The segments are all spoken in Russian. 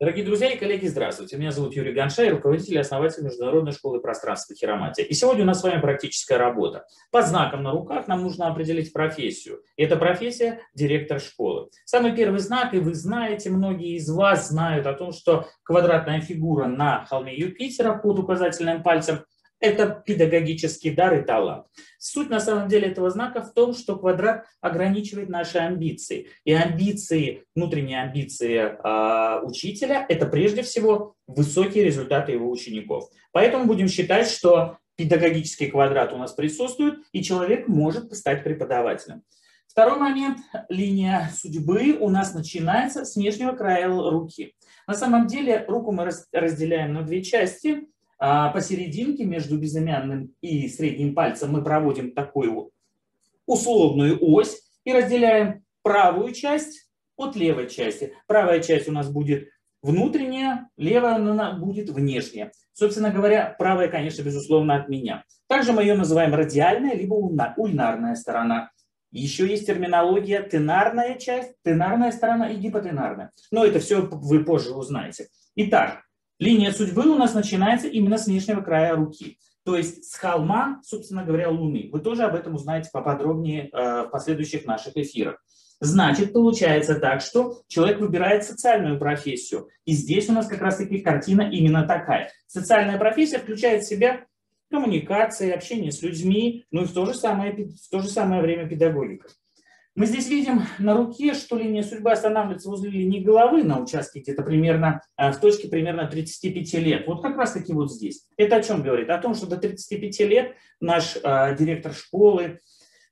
Дорогие друзья и коллеги, здравствуйте. Меня зовут Юрий Гоншай, руководитель и основатель Международной школы пространства Хироматия. И сегодня у нас с вами практическая работа. По знакам на руках нам нужно определить профессию. И эта профессия – директор школы. Самый первый знак, и вы знаете, многие из вас знают о том, что квадратная фигура на холме Юпитера под указательным пальцем это педагогический дар и талант. Суть на самом деле этого знака в том, что квадрат ограничивает наши амбиции. И амбиции, внутренние амбиции э, учителя – это прежде всего высокие результаты его учеников. Поэтому будем считать, что педагогический квадрат у нас присутствует, и человек может стать преподавателем. Второй момент, линия судьбы у нас начинается с нижнего края руки. На самом деле руку мы разделяем на две части – посерединке между безымянным и средним пальцем мы проводим такую условную ось и разделяем правую часть от левой части. Правая часть у нас будет внутренняя, левая она будет внешняя. Собственно говоря, правая, конечно, безусловно, от меня. Также мы ее называем радиальная, либо ульнарная сторона. Еще есть терминология тенарная часть, тенарная сторона и гипотенарная. Но это все вы позже узнаете. Итак, Линия судьбы у нас начинается именно с нижнего края руки, то есть с холма, собственно говоря, Луны. Вы тоже об этом узнаете поподробнее э, в последующих наших эфирах. Значит, получается так, что человек выбирает социальную профессию. И здесь у нас как раз-таки картина именно такая. Социальная профессия включает в себя коммуникации, общение с людьми, ну и в то же самое, в то же самое время педагогика. Мы здесь видим на руке, что линия судьбы останавливается возле линии головы на участке где-то примерно, э, в точке примерно 35 лет. Вот как раз таки вот здесь. Это о чем говорит? О том, что до 35 лет наш э, директор школы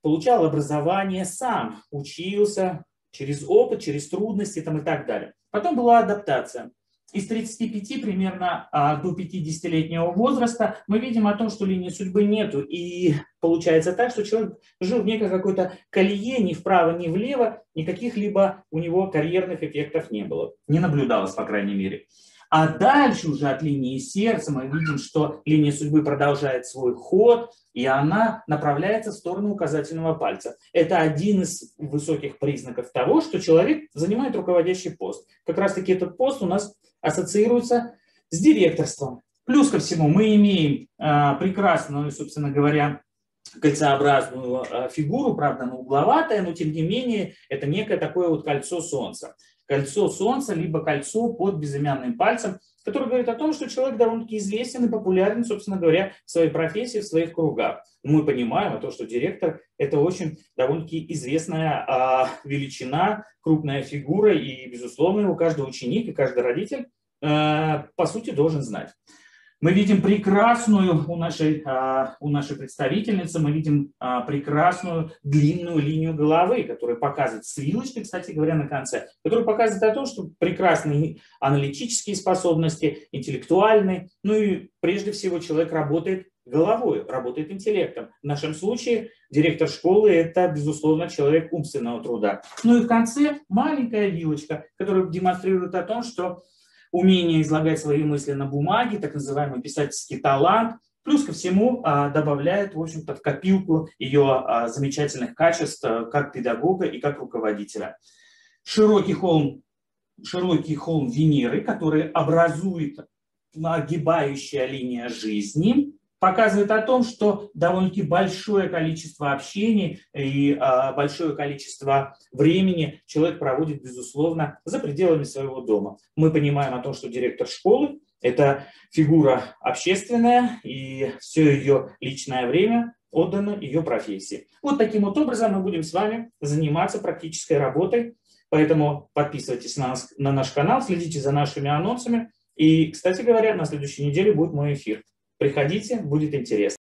получал образование сам, учился через опыт, через трудности там, и так далее. Потом была адаптация из 35 примерно а, до 50-летнего возраста мы видим о том, что линии судьбы нету. И получается так, что человек жил в некой какой-то колее, ни вправо, ни влево, никаких либо у него карьерных эффектов не было. Не наблюдалось, по крайней мере. А дальше уже от линии сердца мы видим, что линия судьбы продолжает свой ход, и она направляется в сторону указательного пальца. Это один из высоких признаков того, что человек занимает руководящий пост. Как раз таки этот пост у нас ассоциируется с директорством. Плюс ко всему мы имеем а, прекрасную, собственно говоря, кольцеобразную а, фигуру, правда, она угловатая, но тем не менее это некое такое вот кольцо Солнца. Кольцо Солнца, либо кольцо под безымянным пальцем, которое говорит о том, что человек довольно-таки известен и популярен, собственно говоря, в своей профессии, в своих кругах. Мы понимаем о том, что директор – это очень довольно-таки известная а, величина, крупная фигура, и, безусловно, его каждый ученик и каждый родитель, а, по сути, должен знать. Мы видим прекрасную у нашей, а, у нашей представительницы, мы видим а, прекрасную длинную линию головы, которая показывает, с вилочкой, кстати говоря, на конце, которая показывает о том, что прекрасные аналитические способности, интеллектуальные, ну и прежде всего человек работает головой, работает интеллектом. В нашем случае директор школы – это, безусловно, человек умственного труда. Ну и в конце маленькая вилочка, которая демонстрирует о том, что умение излагать свои мысли на бумаге, так называемый писательский талант, плюс ко всему а, добавляет, в общем-то, в копилку ее а, замечательных качеств а, как педагога и как руководителя. Широкий холм, широкий холм Венеры, который образует огибающая линия жизни, показывает о том, что довольно-таки большое количество общения и а, большое количество времени человек проводит, безусловно, за пределами своего дома. Мы понимаем о том, что директор школы – это фигура общественная, и все ее личное время отдано ее профессии. Вот таким вот образом мы будем с вами заниматься практической работой. Поэтому подписывайтесь на, нас, на наш канал, следите за нашими анонсами. И, кстати говоря, на следующей неделе будет мой эфир. Приходите, будет интересно.